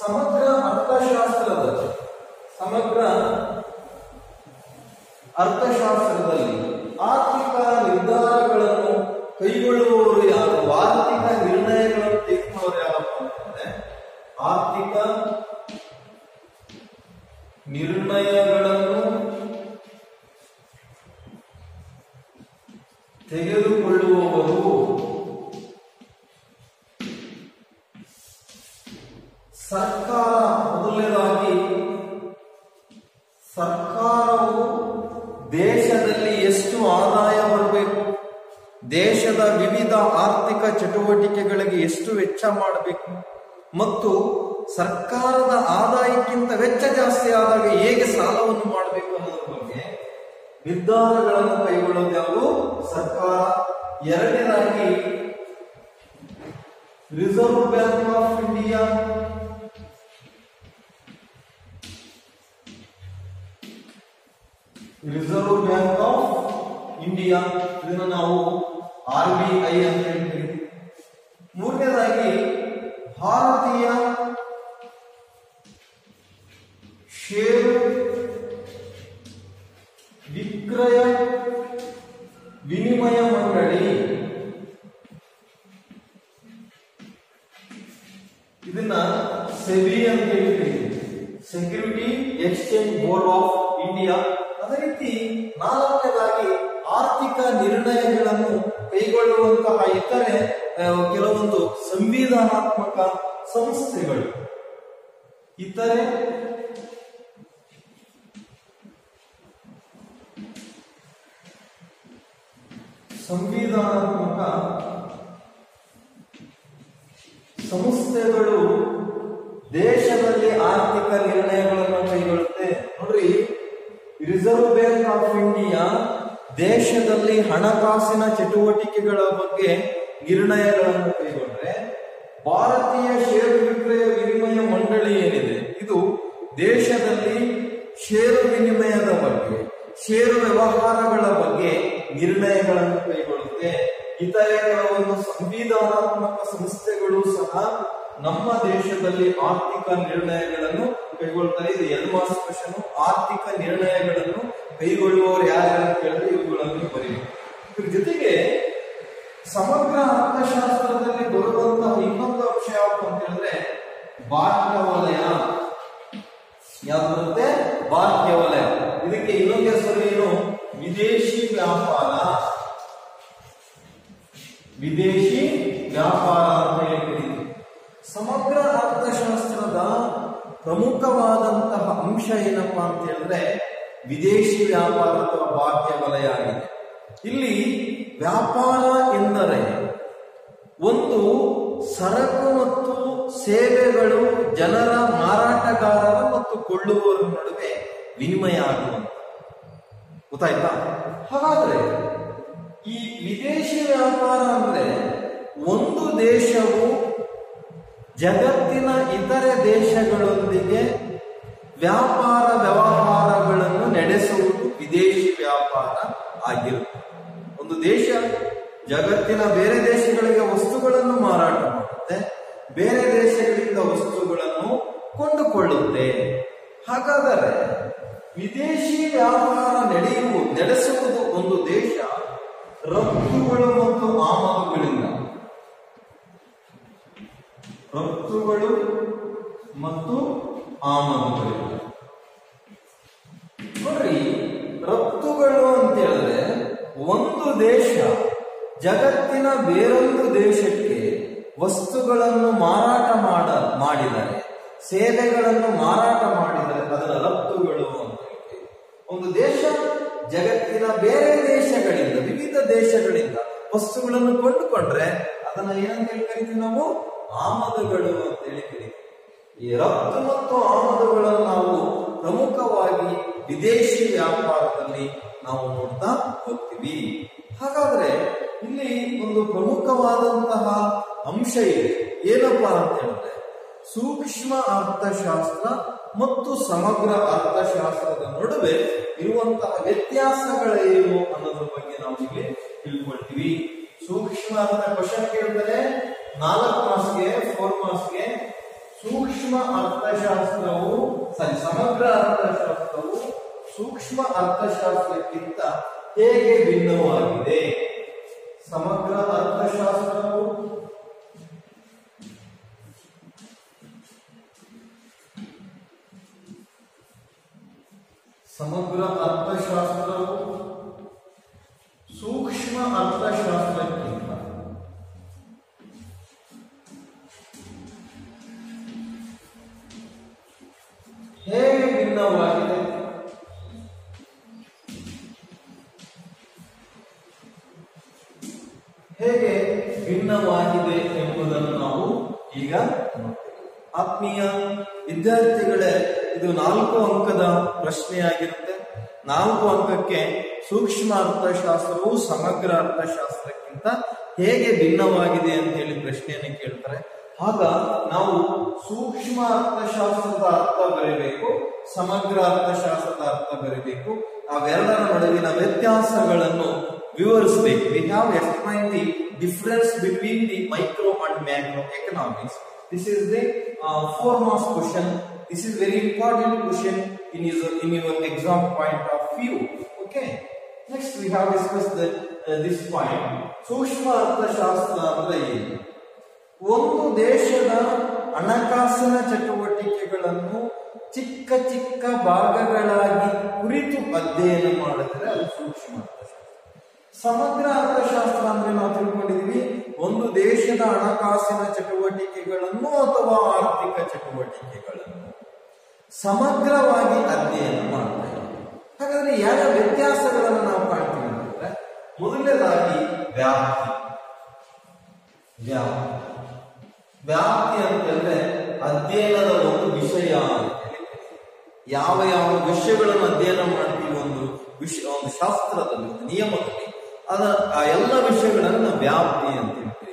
ಸಮಗ್ರ ಅರ್ಥಶಾಸ್ತ್ರದ ಸಮಗ್ರ ಅರ್ಥಶಾಸ್ತ್ರದಲ್ಲಿ ಆರ್ಥಿಕ ನಿರ್ಧಾರಗಳನ್ನು ಕೈಗೊಳ್ಳುವವರು ಯಾರು? ಆರ್ಥಿಕ ನಿರ್ಣಯಗಳನ್ನು ತೆಗೆದುಕೊಳ್ಳೋರು ಯಾರಪ್ಪ ಅಂತಂದ್ರೆ ಆರ್ಥಿಕ ನಿರ್ಣಯಗಳನ್ನು ಚಟುವಟಿಕೆಗಳಿಗೆ ಎಷ್ಟು ವೆಚ್ಚ ಮಾಡಬೇಕು? ಮತ್ತು ಸರ್ಕಾರದ ಆದಾಯಕ್ಕಿಂತ ವೆಚ್ಚ ಜಾಸ್ತಿ ಆದಾಗ ಹೇಗೆ ಸಾಲವನ್ನು ಮಾಡಬೇಕು ಅನ್ನೋದ್ರ ಬಗ್ಗೆ ನಿರ್ಧಾರಗಳನ್ನು ಕೈಗೊಳ್ಳೋದು ಯಾವುದು? ಸರ್ಕಾರ ಎರಡನೇದಾಗಿ Reserve Bank of India Reserve Bank of India ಇದನ್ನು ನಾವು ಆರ್ ಬಿ ಐ ಅಂತ ಹೇಳ್ತೀವಿ. ಮೂರನೇದಾಗಿ ಭಾರತೀಯ ಷೇರು ವಿಕ್ರಯ ವಿನಿಮಯ ಮಂಡಳಿ. ಇದನ್ನ ಸೆಬಿ ಅಂತ ಹೇಳ್ತೀವಿ. Security exchange board of India. ಅದೇ ರೀತಿ ನಾಲ್ಕನೇದಾಗಿ ಆರ್ಥಿಕ ನಿರ್ಣಯಗಳನ್ನು ಕೈಗೊಳ್ಳುವಂತಹ ಇತರೆ ಕೆಲವೊಂದು ಸಂವಿಧಾನಾತ್ಮಕ ಸಂಸ್ಥೆಗಳು. ಇತರೆ ಸಂವಿಧಾನಾತ್ಮಕ ಸಂಸ್ಥೆಗಳು ದೇಶದಲ್ಲಿ ಆರ್ಥಿಕ ನಿರ್ಣಯಗಳನ್ನು ಕೈಗೊಳ್ಳುತ್ತೆ. ನೋಡ್ರಿ ರಿಸರ್ವ್ ಬ್ಯಾಂಕ್ ಆಫ್ ಇಂಡಿಯಾ ದೇಶದಲ್ಲಿ ಹಣಕಾಸಿನ ಚಟುವಟಿಕೆಗಳ ಬಗ್ಗೆ ನಿರ್ಣಯಗಳನ್ನು ಕೈಗೊಂಡ್ರೆ ಭಾರತೀಯ ಷೇರು ವಿಕ್ರಯ ವಿನಿಮಯ ಮಂಡಳಿ ಏನಿದೆ? ಇದು ದೇಶದಲ್ಲಿ ಷೇರು ವಿನಿಮಯದ ಬಗ್ಗೆ, ಷೇರು ವ್ಯವಹಾರಗಳ ಬಗ್ಗೆ ನಿರ್ಣಯಗಳನ್ನು ಕೈಗೊಳ್ಳುತ್ತೆ. ಇತರೆ ಕೆಲವೊಂದು ಸಂವಿಧಾನಾತ್ಮಕ ಸಂಸ್ಥೆಗಳು ಸಹ ನಮ್ಮ ದೇಶದಲ್ಲಿ ಆರ್ಥಿಕ ನಿರ್ಣಯಗಳನ್ನು ಕೈಗೊಳ್ತಾರೆ. ಇದು ಎಲ್ಮಾಸ್ ಕ್ವಶನ್ ಆರ್ಥಿಕ ನಿರ್ಣಯಗಳನ್ನು ಕೈಗೊಳ್ಳುವವರು ಯಾರು ಅಂತ ಕೇಳಿದ್ರೆ ಇವುಗಳನ್ನು ಬರೆಯುವುದು ಇದ್ರ ಜೊತೆಗೆ ಸಮಗ್ರ ಅರ್ಥಶಾಸ್ತ್ರದಲ್ಲಿ ಬರುವಂತಹ ಇನ್ನೊಂದು ಅಂಶ ಯಾವುದು ಅಂತ ಹೇಳಿದ್ರೆ ಬಾಹ್ಯ ವಲಯ ಯಾವ್ದು ಬಾಹ್ಯ ವಲಯ ಇದಕ್ಕೆ ಇನ್ನೊಂದು ಹೆಸರು ಏನು? ವಿದೇಶಿ ವ್ಯಾಪಾರ. ವಿದೇಶಿ ವ್ಯಾಪಾರ ಅಂತ ಹೇಳಿ ಸಮಗ್ರ ಅರ್ಥಶಾಸ್ತ್ರದ ಪ್ರಮುಖವಾದಂತಹ ಅಂಶ ಏನಪ್ಪಾ ಅಂತ ಹೇಳಿದ್ರೆ, ವಿದೇಶಿ ವ್ಯಾಪಾರ ಅಥವಾ ಬಾಹ್ಯ ವಲಯ ಆಗಿದೆ. ಇಲ್ಲಿ ವ್ಯಾಪಾರ ಎಂದರೆ ಒಂದು ಸರಕು ಮತ್ತು ಸೇವೆಗಳು ಜನರ ಮಾರಾಟಗಾರರ ಮತ್ತು ಕೊಳ್ಳುವವರ ನಡುವೆ ವಿನಿಮಯ ಆಗುವಂತ ಗೊತ್ತಾಯ್ತಾ? ಹಾಗಾದ್ರೆ ಈ ವಿದೇಶಿ ವ್ಯಾಪಾರ ಅಂದ್ರೆ ಒಂದು ದೇಶವು ಜಗತ್ತಿನ ಇತರೆ ದೇಶಗಳೊಂದಿಗೆ ವ್ಯಾಪಾರ ವ್ಯವಹಾರಗಳನ್ನು ನಡೆಸುವುದು ವಿದೇಶಿ ವ್ಯಾಪಾರ ಆಗಿರುತ್ತದೆ. ದೇಶ ಜಗತ್ತಿನ ಬೇರೆ ದೇಶಗಳಿಗೆ ವಸ್ತುಗಳನ್ನು ಮಾರಾಟ ಮಾಡುತ್ತೆ, ಬೇರೆ ದೇಶಗಳಿಂದ ವಸ್ತುಗಳನ್ನು ಕೊಂಡುಕೊಳ್ಳುತ್ತೆ. ಹಾಗಾದರೆ ವಿದೇಶಿ ವ್ಯಾಪಾರ ನಡೆಯುವ ನಡೆಸುವುದು ಒಂದು ದೇಶ ರಫ್ತುಗಳು ಮತ್ತು ಆಮದುಗಳಿಂದ. ರಫ್ತುಗಳು ಮತ್ತು ಆಮದುಗಳಿಂದ. ನೋಡ್ರಿ, ರಫ್ತುಗಳು ಅಂತ ಹೇಳಿದ್ರೆ ಒಂದು ದೇಶ ಜಗತ್ತಿನ ಬೇರೊಂದು ದೇಶಕ್ಕೆ ವಸ್ತುಗಳನ್ನು ಮಾರಾಟ ಮಾಡ ಮಾಡಿದರೆ, ಸೇವೆಗಳನ್ನು ಮಾರಾಟ ಮಾಡಿದರೆ ಅದರ ರಫ್ತುಗಳು ಅಂತ ಒಂದು ದೇಶ ಜಗತ್ತಿನ ಬೇರೆ ದೇಶಗಳಿಂದ, ವಿವಿಧ ದೇಶಗಳಿಂದ ವಸ್ತುಗಳನ್ನು ಕೊಂಡುಕೊಂಡ್ರೆ ಅದನ್ನ ಏನಂತ ಹೇಳಿ ಕರಿತೀವಿ ನಾವು ಆಮದುಗಳು ಅಂತ ಹೇಳಿ ಕರಿತೀವಿ. ಈ ರಫ್ತು ಮತ್ತು ಆಮದುಗಳನ್ನು ನಾವು ಪ್ರಮುಖವಾಗಿ ವಿದೇಶಿ ವ್ಯಾಪಾರದಲ್ಲಿ ನಾವು ನೋಡ್ತಾ ಹೋಗ್ತೀವಿ. ಹಾಗಾದ್ರೆ ಇಲ್ಲಿ ಒಂದು ಪ್ರಮುಖವಾದಂತಹ ಅಂಶ ಇದೆ. ಏನಪ್ಪಾ ಅಂತ ಹೇಳಿದ್ರೆ, ಸೂಕ್ಷ್ಮ ಅರ್ಥಶಾಸ್ತ್ರ ಮತ್ತು ಸಮಗ್ರ ಅರ್ಥಶಾಸ್ತ್ರದ ನಡುವೆ ಇರುವಂತಹ ವ್ಯತ್ಯಾಸಗಳೇನು ಅನ್ನೋದ್ರ ಬಗ್ಗೆ ನಾವು ಇಲ್ಲಿ ತಿಳ್ಕೊಳ್ತೀವಿ. ಸೂಕ್ಷ್ಮ ಅಂತ ಕ್ವಶನ್ ಕೇಳಿದರೆ ನಾಲ್ಕು ಮಾಸ್ಗೆ ಫೋರ್ ಮಾಸ್ಗೆ ಸೂಕ್ಷ್ಮ ಅರ್ಥಶಾಸ್ತ್ರವು ಸಾರಿ ಸಮಗ್ರ ಅರ್ಥಶಾಸ್ತ್ರವು ಸೂಕ್ಷ್ಮ ಅರ್ಥಶಾಸ್ತ್ರಕ್ಕಿಂತ ಹೇಗೆ ಭಿನ್ನವಾಗಿದೆ? ಸಮಗ್ರ ಅರ್ಥಶಾಸ್ತ್ರವು ಸಮಗ್ರ ಅರ್ಥಶಾಸ್ತ್ರವು ಭಿನ್ನವಾಗಿದೆ ಅಂತ ಹೇಳಿ ಪ್ರಶ್ನೆಯನ್ನು ಕೇಳ್ತಾರೆ. ಆಗ ನಾವು ಸೂಕ್ಷ್ಮ ಅರ್ಥಶಾಸ್ತ್ರದ ಅರ್ಥ ಬರೀಬೇಕು, ಸಮಗ್ರ ಅರ್ಥಶಾಸ್ತ್ರದ ಅರ್ಥ ಬರೀಬೇಕು, ಅವೆರಡರ ನಡುವಿನ ವ್ಯತ್ಯಾಸಗಳನ್ನು ವಿವರಿಸಬೇಕು. We have explain the difference between the micro and macro economics this is the four marks question this is very important question in is in your exam point of view okay next we have discuss this point ಸೂಕ್ಷ್ಮ ಅರ್ಥಶಾಸ್ತ್ರ ಅಂದ್ರೆ ಏನು? ಒಂದು ದೇಶದ ಹಣಕಾಸಿನ ಚಟುವಟಿಕೆಗಳನ್ನು ಚಿಕ್ಕ ಚಿಕ್ಕ ಭಾಗಗಳಾಗಿ ಕುರಿತು ಅಧ್ಯಯನ ಮಾಡಿದ್ರೆ ಅದು ಸೂಕ್ಷ್ಮ ಅರ್ಥಶಾಸ್ತ್ರ ಸಮಗ್ರ ಅರ್ಥಶಾಸ್ತ್ರ ಅಂದ್ರೆ ನಾವು ತಿಳ್ಕೊಂಡಿದೀವಿ, ಒಂದು ದೇಶದ ಹಣಕಾಸಿನ ಚಟುವಟಿಕೆಗಳನ್ನು ಅಥವಾ ಆರ್ಥಿಕ ಚಟುವಟಿಕೆಗಳನ್ನು ಸಮಗ್ರವಾಗಿ ಅಧ್ಯಯನ ಮಾಡ್ತಾರೆ ಹಾಗಾದ್ರೆ ಯಾವ ವ್ಯತ್ಯಾಸಗಳನ್ನು ನಾವು ಕಾಣ್ತೀವಿ? ಮೊದಲನೇದಾಗಿ ವ್ಯಾಪ್ತಿ. ವ್ಯಾಪ್ತಿ. ವ್ಯಾಪ್ತಿ ಅಂತಂದ್ರೆ ಅಧ್ಯಯನದ ಒಂದು ವಿಷಯ ಯಾವ ಯಾವ ವಿಷಯಗಳನ್ನು ಅಧ್ಯಯನ ಮಾಡ್ತೀವಿ ಒಂದು ವಿಷಯ ಒಂದು ಶಾಸ್ತ್ರದಲ್ಲಿ, ಒಂದು ನಿಯಮದಲ್ಲಿ. ಅದ ಆ ಎಲ್ಲ ವಿಷಯಗಳನ್ನ ವ್ಯಾಪ್ತಿ ಅಂತ ಹೇಳ್ತೀವಿ.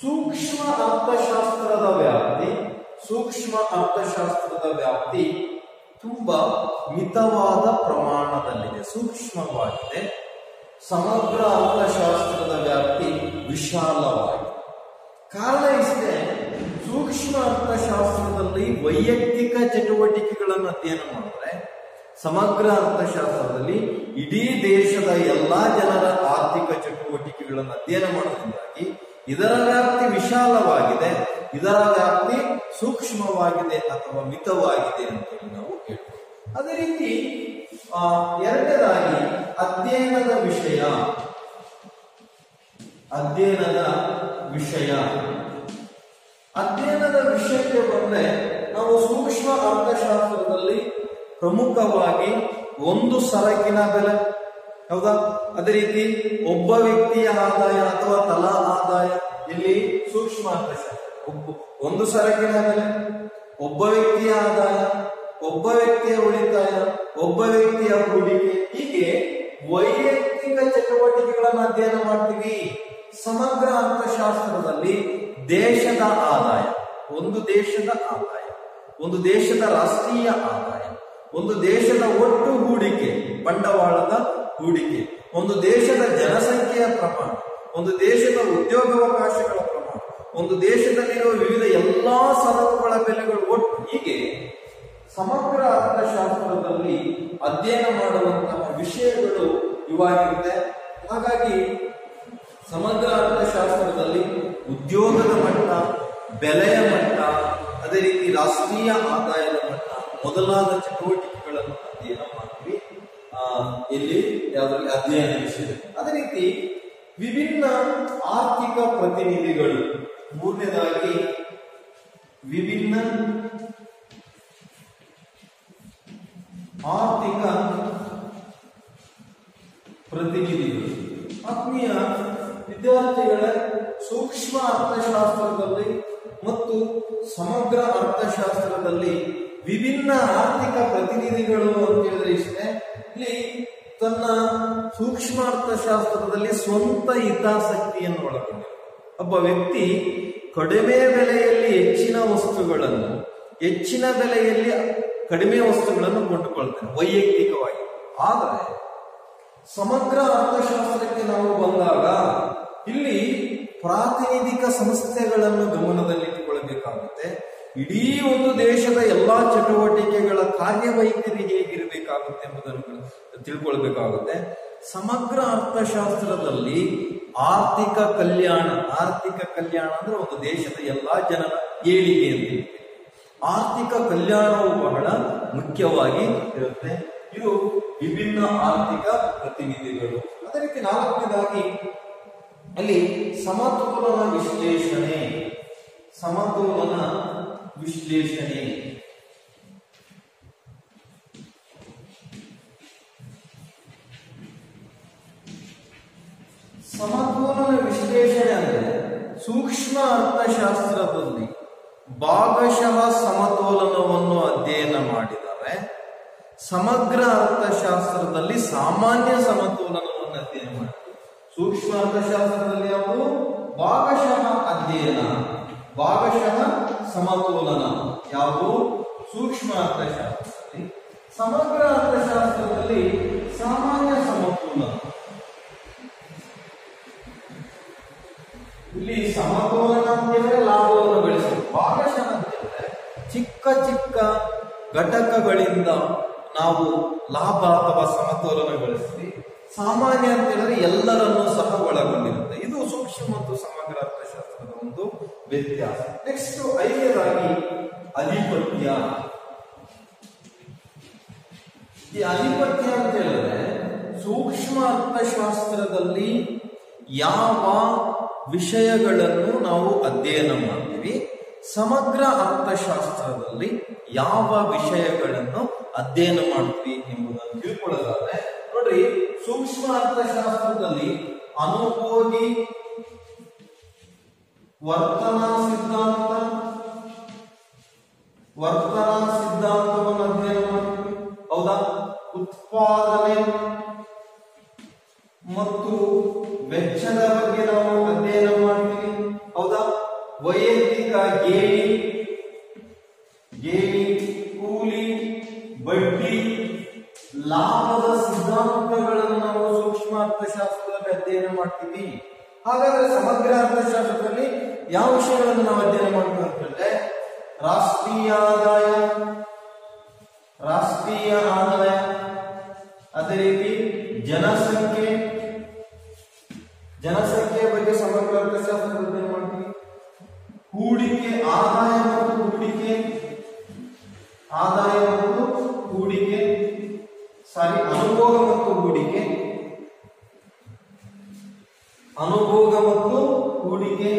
ಸೂಕ್ಷ್ಮ ಅರ್ಥಶಾಸ್ತ್ರದ ವ್ಯಾಪ್ತಿ, ಸೂಕ್ಷ್ಮ ಅರ್ಥಶಾಸ್ತ್ರದ ವ್ಯಾಪ್ತಿ ತುಂಬಾ ಮಿತವಾದ ಪ್ರಮಾಣದಲ್ಲಿದೆ, ಸೂಕ್ಷ್ಮವಾಗಿದೆ. ಸಮಗ್ರ ಅರ್ಥಶಾಸ್ತ್ರದ ವ್ಯಾಪ್ತಿ ವಿಶಾಲವಾಗಿದೆ. ಕಾರಣ ಇಷ್ಟೇ, ಸೂಕ್ಷ್ಮ ಅರ್ಥಶಾಸ್ತ್ರದಲ್ಲಿ ವೈಯಕ್ತಿಕ ಚಟುವಟಿಕೆಗಳನ್ನು ಅಧ್ಯಯನ ಮಾಡಿದ್ರೆ, ಸಮಗ್ರ ಅರ್ಥಶಾಸ್ತ್ರದಲ್ಲಿ ಇಡೀ ದೇಶದ ಎಲ್ಲಾ ಜನರ ಆರ್ಥಿಕ ಚಟುವಟಿಕೆಗಳನ್ನು ಅಧ್ಯಯನ ಮಾಡೋದ್ರಿಂದಾಗಿ ಇದರ ವ್ಯಾಪ್ತಿ ವಿಶಾಲವಾಗಿದೆ, ಇದರ ವ್ಯಾಪ್ತಿ ಸೂಕ್ಷ್ಮವಾಗಿದೆ ಅಥವಾ ಮಿತವಾಗಿದೆ ಅಂತೇಳಿ ನಾವು ಹೇಳ್ತೀವಿ. ಅದೇ ರೀತಿ ಎರಡನೇದಾಗಿ ಅಧ್ಯಯನದ ವಿಷಯ. ಅಧ್ಯಯನದ ವಿಷಯ. ಅಧ್ಯಯನದ ವಿಷಯಕ್ಕೆ ಬಂದ್ರೆ, ನಾವು ಸೂಕ್ಷ್ಮ ಅರ್ಥಶಾಸ್ತ್ರದಲ್ಲಿ ಪ್ರಮುಖವಾಗಿ ಒಂದು ಸರಕಿನ ಬೆಲೆ. ಹೌದಾ? ಅದೇ ರೀತಿ, ಒಬ್ಬ ವ್ಯಕ್ತಿಯ ಆದಾಯ ಅಥವಾ ತಲಾ ಆದಾಯ, ಇಲ್ಲಿ ಸೂಕ್ಷ್ಮ ಅರ್ಥಶಾಸ್ತ್ರ. ಒಂದು ಸರಕಿನ ಬೆಲೆ. ಒಬ್ಬ ವ್ಯಕ್ತಿಯ ಆದಾಯ ಒಬ್ಬ ವ್ಯಕ್ತಿಯ ಉಳಿತಾಯ, ಒಬ್ಬ ವ್ಯಕ್ತಿಯ ಹೂಡಿಕೆ, ಹೀಗೆ ವೈಯಕ್ತಿಕ ಚಟುವಟಿಕೆಗಳನ್ನು ಅಧ್ಯಯನ ಮಾಡ್ತೀವಿ. ಸಮಗ್ರ ಅರ್ಥಶಾಸ್ತ್ರದಲ್ಲಿ ದೇಶದ ಆದಾಯ, ಒಂದು ದೇಶದ ಆದಾಯ, ಒಂದು ದೇಶದ ರಾಷ್ಟ್ರೀಯ ಆದಾಯ, ಒಂದು ದೇಶದ ಒಟ್ಟು ಹೂಡಿಕೆ, ಬಂಡವಾಳದ ಹೂಡಿಕೆ, ಒಂದು ದೇಶದ ಜನಸಂಖ್ಯೆಯ ಪ್ರಮಾಣ, ಒಂದು ದೇಶದ ಉದ್ಯೋಗಾವಕಾಶಗಳ ಪ್ರಮಾಣ, ಒಂದು ದೇಶದಲ್ಲಿರುವ ವಿವಿಧ ಎಲ್ಲಾ ಸರಕುಗಳ ಬೆಲೆಗಳು ಒಟ್ಟು ಹೀಗೆ ಸಮಗ್ರ ಅರ್ಥಶಾಸ್ತ್ರದಲ್ಲಿ ಅಧ್ಯಯನ ಮಾಡುವಂತಹ ವಿಷಯಗಳು ಇವಾಗಿರುತ್ತೆ. ಹಾಗಾಗಿ ಸಮಗ್ರ ಅರ್ಥಶಾಸ್ತ್ರದಲ್ಲಿ ಉದ್ಯೋಗದ ಮಟ್ಟ, ಬೆಲೆಯ ಮಟ್ಟ, ಅದೇ ರೀತಿ ರಾಷ್ಟ್ರೀಯ ಆದಾಯದ ಮಟ್ಟ ಮೊದಲಾದ ಚಟುವಟಿಕೆಗಳನ್ನು ಅಧ್ಯಯನ ಮಾಡ್ತೀವಿ. ಇಲ್ಲಿ ಯಾವುದರಲ್ಲಿ ಅಧ್ಯಯನ ವಿಷಯ ಅದೇ ರೀತಿ ವಿಭಿನ್ನ ಆರ್ಥಿಕ ಪ್ರತಿನಿಧಿಗಳು, ಮೂರನೇದಾಗಿ ವಿಭಿನ್ನ ಆರ್ಥಿಕ ಪ್ರತಿನಿಧಿಗಳು. ಆತ್ಮೀಯ ವಿದ್ಯಾರ್ಥಿಗಳ ಸೂಕ್ಷ್ಮ ಅರ್ಥಶಾಸ್ತ್ರದಲ್ಲಿ ಮತ್ತು ಸಮಗ್ರ ಅರ್ಥಶಾಸ್ತ್ರದಲ್ಲಿ ವಿಭಿನ್ನ ಆರ್ಥಿಕ ಪ್ರತಿನಿಧಿಗಳು ಅಂತ ಹೇಳಿದ್ರೆ ಇಷ್ಟೇ. ಇಲ್ಲಿ ತನ್ನ ಸೂಕ್ಷ್ಮ ಅರ್ಥಶಾಸ್ತ್ರದಲ್ಲಿ ಸ್ವಂತ ಹಿತಾಸಕ್ತಿಯನ್ನು ಒಳಗೊಂಡಿದೆ. ಒಬ್ಬ ವ್ಯಕ್ತಿ ಕಡಿಮೆ ಬೆಲೆಯಲ್ಲಿ ಹೆಚ್ಚಿನ ವಸ್ತುಗಳನ್ನು, ಹೆಚ್ಚಿನ ಬೆಲೆಯಲ್ಲಿ ಕಡಿಮೆ ವಸ್ತುಗಳನ್ನು ಕೊಂಡುಕೊಳ್ತೇನೆ, ವೈಯಕ್ತಿಕವಾಗಿ. ಆದರೆ, ಸಮಗ್ರ ಅರ್ಥಶಾಸ್ತ್ರಕ್ಕೆ ನಾವು ಬಂದಾಗ, ಇಲ್ಲಿ ಪ್ರಾತಿನಿಧಿಕ ಸಂಸ್ಥೆಗಳನ್ನು ಗಮನದಲ್ಲಿಟ್ಟುಕೊಳ್ಳಬೇಕಾಗುತ್ತೆ. ಇಡೀ ಒಂದು ದೇಶದ ಎಲ್ಲಾ ಚಟುವಟಿಕೆಗಳ ಕಾರ್ಯವೈಖರಿ ಹೇಗಿರಬೇಕಾಗುತ್ತೆ ಎಂಬುದನ್ನು ತಿಳ್ಕೊಳ್ಬೇಕಾಗುತ್ತೆ. ಸಮಗ್ರ ಅರ್ಥಶಾಸ್ತ್ರದಲ್ಲಿ ಆರ್ಥಿಕ ಕಲ್ಯಾಣ ಆರ್ಥಿಕ ಕಲ್ಯಾಣ ಅಂದ್ರೆ ಒಂದು ದೇಶದ ಎಲ್ಲಾ ಜನರ ಏಳಿಗೆ ಅಂತ. ಆರ್ಥಿಕ ಕಲ್ಯಾಣವು ಬಹಳ ಮುಖ್ಯವಾಗಿ ಇರುತ್ತೆ. ಇದು ವಿಭಿನ್ನ ಆರ್ಥಿಕ ಪ್ರತಿನಿಧಿಗಳು. ಅದೇ ರೀತಿ ನಾಲ್ಕನೇದಾಗಿ, ಅಲ್ಲಿ ಸಮತೋಲನ ವಿಶ್ಲೇಷಣೆ. ಸಮತೋಲನ ವಿಶ್ಲೇಷಣೆ. ಸಮತೋಲನ ವಿಶ್ಲೇಷಣೆ ಅಂದ್ರೆ ಸೂಕ್ಷ್ಮ ಅರ್ಥಶಾಸ್ತ್ರದಲ್ಲಿ ಭಾಗಶಃ ಸಮತೋಲನವನ್ನು ಅಧ್ಯಯನ ಮಾಡಿದರೆ ಸಮಗ್ರ ಅರ್ಥಶಾಸ್ತ್ರದಲ್ಲಿ ಸಾಮಾನ್ಯ ಸಮತೋಲನವನ್ನು ಅಧ್ಯಯನ ಮಾಡ್ತೀವಿ ಸೂಕ್ಷ್ಮ ಅರ್ಥಶಾಸ್ತ್ರದಲ್ಲಿ ಅವರು ಭಾಗಶಃ ಅಧ್ಯಯನ. ಭಾಗಶಃ ಸಮತೋಲನ. ಯಾವುದು? ಸೂಕ್ಷ್ಮ ಅರ್ಥಶಾಸ್ತ್ರದಲ್ಲಿ. ಸಮಗ್ರ ಅರ್ಥಶಾಸ್ತ್ರದಲ್ಲಿ ಸಾಮಾನ್ಯ ಸಮತೋಲನ. ಇಲ್ಲಿ ಸಮತೋಲನ ಅಂತ ಹೇಳಿದ್ರೆ ಲಾಭವನ್ನು ಅಂತ ಹೇಳಿದ್ರೆ ಚಿಕ್ಕ ಚಿಕ್ಕ ಘಟಕಗಳಿಂದ ನಾವು ಲಾಭ ಅಥವಾ ಸಮತೋಲನ ಗಳಿಸ್ತೀವಿ ಸಾಮಾನ್ಯ ಅಂತ ಹೇಳಿದ್ರೆ ಎಲ್ಲರನ್ನೂ ಸಹ ಒಳಗೊಂಡಿರುತ್ತೆ. ಇದು ಸೂಕ್ಷ್ಮ ಮತ್ತು ಸಮಗ್ರ ಅರ್ಥಶಾಸ್ತ್ರದ ಒಂದು ವ್ಯತ್ಯಾಸ. ನೆಕ್ಸ್ಟ್ ಐದನೇದಾಗಿ ಅಧಿಪತ್ಯ ಈ ಅಧಿಪತ್ಯ ಅಂತ ಹೇಳಿದ್ರೆ ಸೂಕ್ಷ್ಮ ಅರ್ಥಶಾಸ್ತ್ರದಲ್ಲಿ ಯಾವ ವಿಷಯಗಳನ್ನು ನಾವು ಅಧ್ಯಯನ ಮಾಡ್ತೀವಿ? ಸಮಗ್ರ ಅರ್ಥಶಾಸ್ತ್ರದಲ್ಲಿ ಯಾವ ವಿಷಯಗಳನ್ನು ಅಧ್ಯಯನ ಮಾಡ್ತೀವಿ ಎಂಬುದನ್ನು ತಿಳ್ಕೊಳ್ಳೋದಾದ್ರೆ, ನೋಡ್ರಿ, ಸೂಕ್ಷ್ಮ ಅರ್ಥಶಾಸ್ತ್ರದಲ್ಲಿ ಅನುಭೋಗಿ ವರ್ತನಾ ಸಿದ್ಧಾಂತ, ವರ್ತನಾ ಸಿದ್ಧಾಂತವನ್ನು ಅಧ್ಯಯನ ಮಾಡ್ತೀವಿ. ಹೌದಾ? ಉತ್ಪಾದನೆ ಮತ್ತು ವೆಚ್ಚದ ಬಗ್ಗೆ ನಾವು ಅಧ್ಯಯನ ಮಾಡ್ತೀವಿ. ಹೌದಾ? ಗೇಣಿ ಗೇಣಿ ಕೂಲಿ ಬಡ್ಡಿ ಲಾಭದ ಸಿದ್ಧಾಂತಗಳನ್ನು ನಾವು ಸೂಕ್ಷ್ಮ ಅರ್ಥಶಾಸ್ತ್ರದಲ್ಲಿ ಅಧ್ಯಯನ ಮಾಡ್ತೀವಿ ಹಾಗಾದ್ರೆ ಸಮಗ್ರ ಅರ್ಥಶಾಸ್ತ್ರದಲ್ಲಿ ಯಾವ ವಿಷಯಗಳನ್ನು ನಾವು ಅಧ್ಯಯನ ಮಾಡ್ತೀವಿ ಅಂತ ಹೇಳಿದ್ರೆ ರಾಷ್ಟ್ರೀಯ ಆದಾಯ ರಾಷ್ಟ್ರೀಯ ಆದಾಯ ಅದೇ ರೀತಿ ಜನಸಂಖ್ಯೆ ಜನಸಂಖ್ಯೆಯ ಬಗ್ಗೆ ಸಮಗ್ರ ಅರ್ಥಶಾಸ್ತ್ರ ಅಧ್ಯಯನ ಮಾಡ್ತೀವಿ ಹೂಡಿಕೆ ಆದಾಯ ಮತ್ತು ಹೂಡಿಕೆ ಆದಾಯ ಮತ್ತು ಹೂಡಿಕೆ, ಸಾರಿ, ಅನುಭೋಗ ಮತ್ತು ಹೂಡಿಕೆ. ಅನುಭೋಗ ಮತ್ತು ಹೂಡಿಕೆ.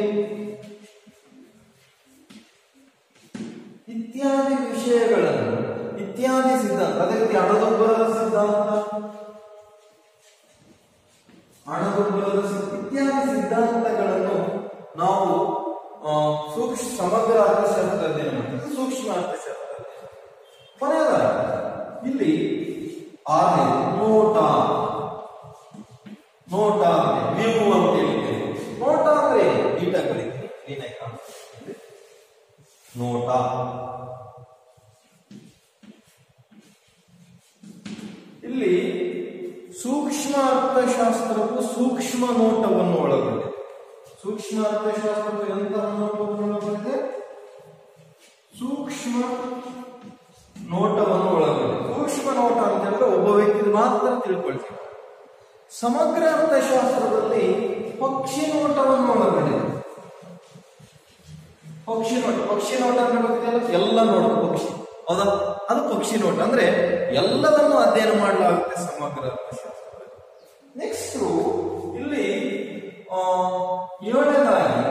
ಇತ್ಯಾದಿ ವಿಷಯಗಳನ್ನು, ಇತ್ಯಾದಿ ಸಿದ್ಧಾಂತ, ಅದೇ ರೀತಿ ಹಣದುಬ್ಬರದ ಸಿದ್ಧಾಂತ ಹಣದುಬ್ಬರದ ಇತ್ಯಾದಿ ಸಿದ್ಧಾಂತಗಳನ್ನು ನಾವು ಸೂಕ್ಷ್ಮ ಸಮಗ್ರ ಅರ್ಥಶಾಸ್ತ್ರ ಸೂಕ್ಷ್ಮ ಅರ್ಥಶಾಸ್ತ್ರ. ಇಲ್ಲಿ ಆನೆ, ನೋಟ ನೋಟ ನೀವು ಅಂತ ಹೇಳಿದ್ರೆ ನೋಟ ಅಂದ್ರೆ ನೀಟಾಗಿ ಏನಾಯ್ತಾ? ಕಾಣಿಸ್ತದೆ ನೋಟ. ಇಲ್ಲಿ ಸೂಕ್ಷ್ಮ ಅರ್ಥಶಾಸ್ತ್ರವು ಸೂಕ್ಷ್ಮ ನೋಟವನ್ನು ಒಳಗೊಂಡಿದೆ. ಸೂಕ್ಷ್ಮ ಅರ್ಥಶಾಸ್ತ್ರವು ಎಂತಹ ನೋಟವನ್ನು ಒಳಗೊಂಡಿದೆ? ಸೂಕ್ಷ್ಮ ನೋಟವನ್ನು ಒಳಗೊಂಡಿದೆ. ಸೂಕ್ಷ್ಮ ನೋಟ ಅಂತ ಹೇಳಿದ್ರೆ ಒಬ್ಬ ವ್ಯಕ್ತಿ ಮಾತ್ರ ತಿಳ್ಕೊಳ್ತೀವಿ. ಸಮಗ್ರ ಅರ್ಥಶಾಸ್ತ್ರದಲ್ಲಿ ಪಕ್ಷಿ ನೋಟವನ್ನು ಒಳಗೊಂಡಿದೆ ಪಕ್ಷಿ ನೋಟ ಪಕ್ಷಿ ನೋಟ ಅಂದ್ರೆ ಗೊತ್ತಿದೆಯಲ್ಲ? ಎಲ್ಲ ನೋಡೋದು ಪಕ್ಷಿ. ಹೌದಾ? ಅದು ಪಕ್ಷಿ ನೋಟ. ಅಂದ್ರೆ ಎಲ್ಲದನ್ನು ಅಧ್ಯಯನ ಮಾಡಲಾಗುತ್ತೆ ಸಮಗ್ರ ಅರ್ಥಶಾಸ್ತ್ರದಲ್ಲಿ. ನೆಕ್ಸ್ಟ್ ಇಲ್ಲಿ ಏಳನೇದಾಗಿ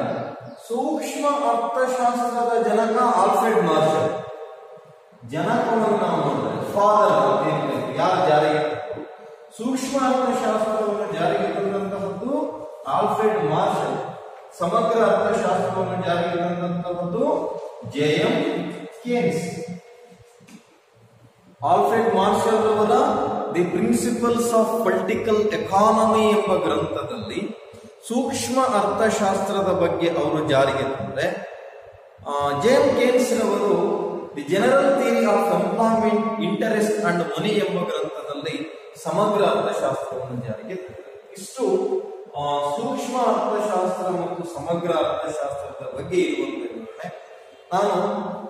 ಸೂಕ್ಷ್ಮ ಅರ್ಥಶಾಸ್ತ್ರದ ಜನಕ ಆಲ್ಫ್ರೆಡ್ ಮಾರ್ಷಲ್. ಜನಕವನ್ನು ನಾವು ನೋಡಿದ್ರೆ ಫಾದರ್ ಯಾರು ಜಾರಿಗೆ? ಸೂಕ್ಷ್ಮ ಅರ್ಥಶಾಸ್ತ್ರವನ್ನು ಜಾರಿಗೆ ತಂದಂತಹದ್ದು ಆಲ್ಫ್ರೆಡ್ ಮಾರ್ಷಲ್. ಸಮಗ್ರ ಅರ್ಥಶಾಸ್ತ್ರವನ್ನು ಜಾರಿಗೆ ತಂದಂತಹದ್ದು J M Keynes. Alfred Marshall ಅವರ the principles of political economy ಎಂಬ ಗ್ರಂಥದಲ್ಲಿ ಸೂಕ್ಷ್ಮ ಅರ್ಥಶಾಸ್ತ್ರದ ಬಗ್ಗೆ ಅವರು ಜಾರಿಗೆ ತಂದ್ರೆ ಜೇಮ್ ಕೇನ್ಸ್ ರವರು the general theory of employment interest and money ಎಂಬ ಗ್ರಂಥದಲ್ಲಿ ಸಮಗ್ರ ಅರ್ಥಶಾಸ್ತ್ರವನ್ನು ಜಾರಿಗೆ ಇಷ್ಟು ಸೂಕ್ಷ್ಮ ಅರ್ಥಶಾಸ್ತ್ರ ಮತ್ತು ಸಮಗ್ರ ಅರ್ಥಶಾಸ್ತ್ರದ ಬಗ್ಗೆ ಇರುವಂತ ನಾನು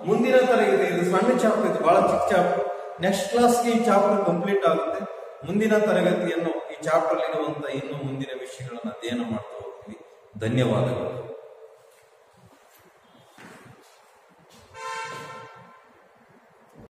ಮುಂದಿನ ತರಗತಿ ಇದು ಸಣ್ಣ ಚಾಪ್ಟರ್ ಇದು ಬಹಳ ಚಿಕ್ಕ ಚಾಪ್ಟರ್ ನೆಕ್ಸ್ಟ್ ಕ್ಲಾಸ್ಗೆ ಈ ಚಾಪ್ಟರ್ ಕಂಪ್ಲೀಟ್ ಆಗುತ್ತೆ. ಮುಂದಿನ ತರಗತಿಯನ್ನು ಈ ಚಾಪ್ಟರ್ ಇರುವಂತಹ ಇನ್ನು ಮುಂದಿನ ವಿಷಯಗಳನ್ನು ಅಧ್ಯಯನ ಮಾಡ್ತಾ ಹೋಗ್ತೀವಿ. ಧನ್ಯವಾದಗಳು.